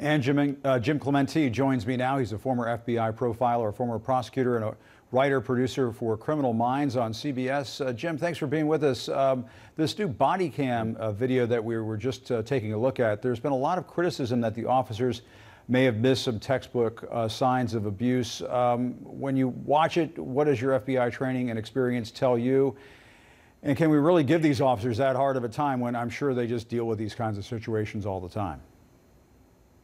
And Jim, uh, Jim Clemente joins me now. He's a former FBI profiler, a former prosecutor, and a writer producer for Criminal Minds on CBS. Uh, Jim, thanks for being with us. Um, this new body cam uh, video that we were just uh, taking a look at, there's been a lot of criticism that the officers may have missed some textbook uh, signs of abuse. Um, when you watch it, what does your FBI training and experience tell you? And can we really give these officers that hard of a time when I'm sure they just deal with these kinds of situations all the time?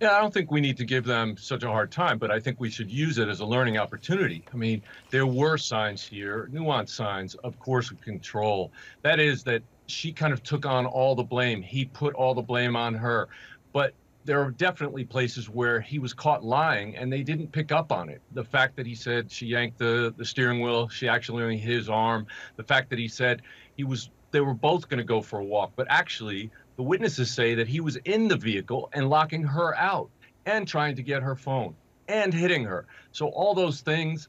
Yeah, I don't think we need to give them such a hard time, but I think we should use it as a learning opportunity. I mean, there were signs here, nuanced signs, of course, of control. That is that she kind of took on all the blame. He put all the blame on her. But there are definitely places where he was caught lying and they didn't pick up on it. The fact that he said she yanked the, the steering wheel, she actually only hit his arm. The fact that he said he was they were both going to go for a walk, but actually the witnesses say that he was in the vehicle and locking her out and trying to get her phone and hitting her. So all those things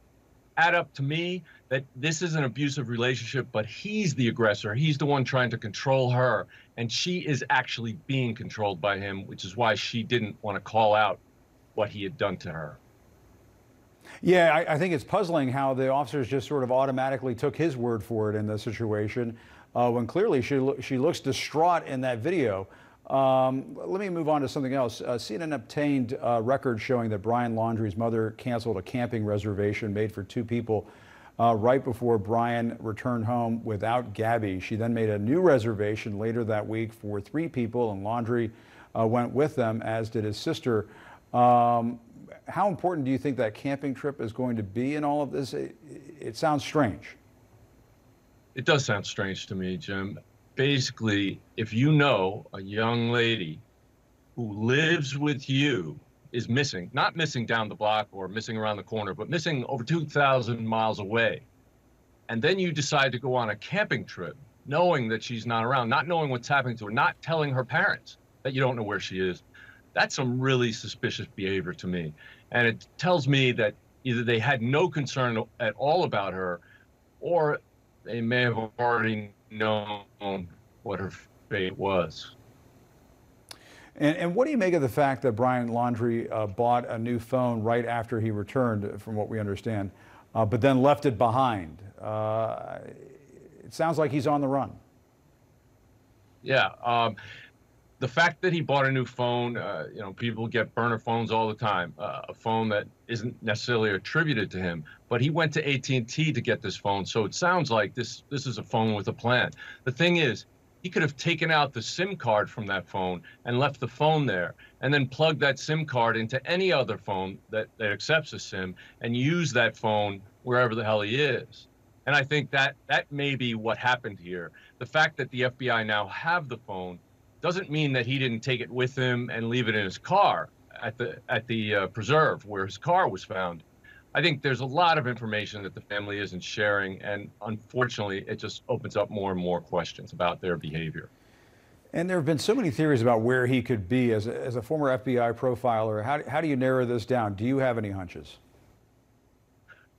add up to me that this is an abusive relationship, but he's the aggressor. He's the one trying to control her. And she is actually being controlled by him, which is why she didn't want to call out what he had done to her. Yeah, I, I think it's puzzling how the officers just sort of automatically took his word for it in the situation uh, when clearly she, lo she looks distraught in that video. Um, let me move on to something else. Uh, CNN obtained uh, records showing that Brian Laundrie's mother canceled a camping reservation made for two people uh, right before Brian returned home without Gabby. She then made a new reservation later that week for three people, and Laundrie uh, went with them, as did his sister. Um, how important do you think that camping trip is going to be in all of this? It, it sounds strange. It does sound strange to me, Jim. Basically, if you know a young lady who lives with you is missing, not missing down the block or missing around the corner, but missing over 2,000 miles away, and then you decide to go on a camping trip knowing that she's not around, not knowing what's happening to her, not telling her parents that you don't know where she is, that's some really suspicious behavior to me. And it tells me that either they had no concern at all about her or they may have already known what her fate was. And, and what do you make of the fact that Brian Laundrie uh, bought a new phone right after he returned, from what we understand, uh, but then left it behind? Uh, it sounds like he's on the run. Yeah. Um, the fact that he bought a new phone, uh, you know, people get burner phones all the time. Uh, a phone that isn't necessarily attributed to him, but he went to AT&T to get this phone, so it sounds like this this is a phone with a plan. The thing is, he could have taken out the SIM card from that phone and left the phone there, and then plugged that SIM card into any other phone that, that accepts a SIM and use that phone wherever the hell he is. And I think that that may be what happened here. The fact that the FBI now have the phone doesn't mean that he didn't take it with him and leave it in his car at the at the uh, preserve where his car was found. I think there's a lot of information that the family isn't sharing, and unfortunately, it just opens up more and more questions about their behavior. And there have been so many theories about where he could be as a, as a former FBI profiler. How, how do you narrow this down? Do you have any hunches?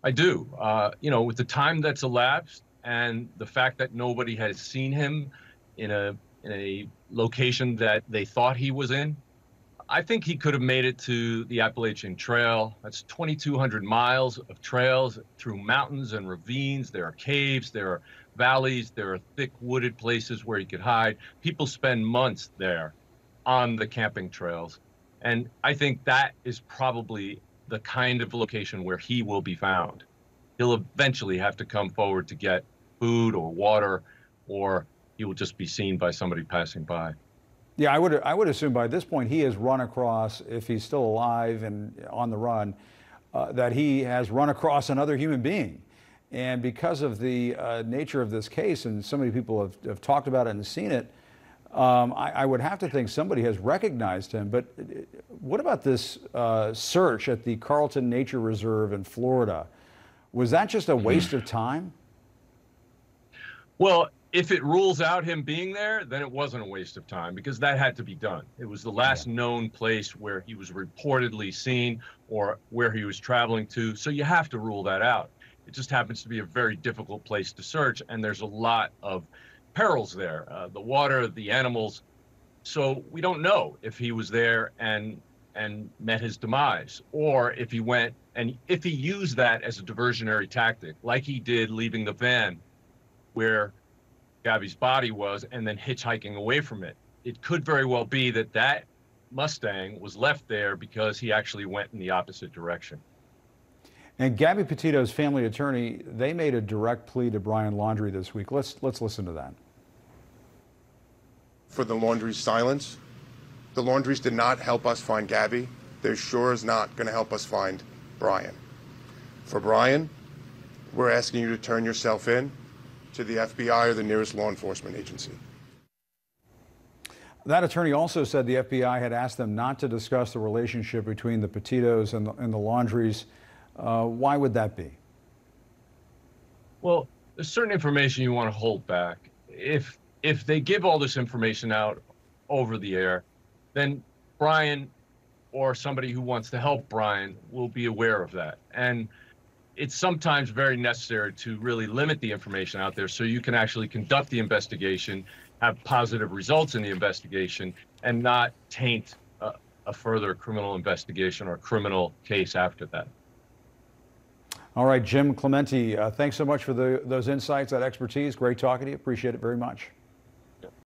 I do. Uh, you know, with the time that's elapsed and the fact that nobody has seen him in a in a location that they thought he was in. I think he could have made it to the Appalachian Trail. That's 2,200 miles of trails through mountains and ravines. There are caves, there are valleys, there are thick wooded places where he could hide. People spend months there on the camping trails. And I think that is probably the kind of location where he will be found. He'll eventually have to come forward to get food or water or he will just be seen by somebody passing by. Yeah, I would I would assume by this point he has run across, if he's still alive and on the run, uh, that he has run across another human being. And because of the uh, nature of this case, and so many people have, have talked about it and seen it, um, I, I, would have to think somebody has recognized him. But uh, what about this uh, search at the Carlton Nature Reserve in Florida? Was that just a waste of time? Well, if it rules out him being there, then it wasn't a waste of time because that had to be done. It was the last yeah. known place where he was reportedly seen or where he was traveling to. So you have to rule that out. It just happens to be a very difficult place to search, and there's a lot of perils there uh, the water, the animals. So we don't know if he was there and and met his demise, or if he went and if he used that as a diversionary tactic, like he did leaving the van where Gabby's body was and then hitchhiking away from it. It could very well be that that Mustang was left there because he actually went in the opposite direction. And Gabby Petito's family attorney, they made a direct plea to Brian Laundrie this week. Let's let's listen to that. For the Laundrie's silence, the Laundries did not help us find Gabby. They're sure is not going to help us find Brian. For Brian, we're asking you to turn yourself in to the FBI or the nearest law enforcement agency. That attorney also said the FBI had asked them not to discuss the relationship between the Petitos and the, and the Laundries. Uh, why would that be? Well, there's certain information you want to hold back. If if they give all this information out over the air, then Brian or somebody who wants to help Brian will be aware of that. And it's sometimes very necessary to really limit the information out there so you can actually conduct the investigation, have positive results in the investigation, and not taint a, a further criminal investigation or criminal case after that. All right, Jim Clemente, uh, thanks so much for the, those insights, that expertise. Great talking to you. Appreciate it very much.